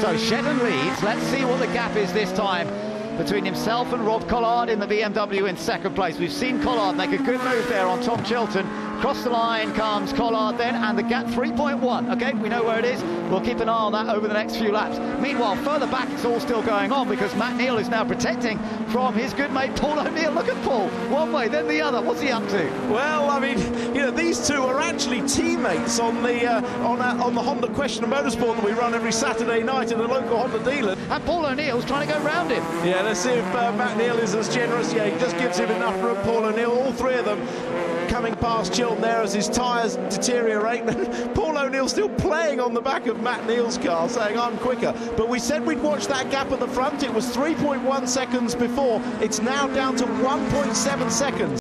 So Shedden leads. Let's see what the gap is this time between himself and Rob Collard in the BMW in second place. We've seen Collard make a good move there on Tom Chilton. Across the line comes Collard then, and the gap 3.1. Okay, we know where it is. We'll keep an eye on that over the next few laps. Meanwhile, further back, it's all still going on because Matt Neal is now protecting from his good mate Paul O'Neill. Look at Paul, one way, then the other. What's he up to? Well, I mean, you know, actually teammates on the uh, on uh, on the Honda Question of Motorsport that we run every Saturday night at a local Honda dealer. And Paul O'Neill's trying to go round him. Yeah, let's see if uh, Matt Neal is as generous. Yeah, he just gives him enough room. Paul O'Neill, all three of them coming past Chilton there as his tyres deteriorate. Paul O'Neill still playing on the back of Matt Neal's car, saying, I'm quicker. But we said we'd watch that gap at the front. It was 3.1 seconds before. It's now down to 1.7 seconds.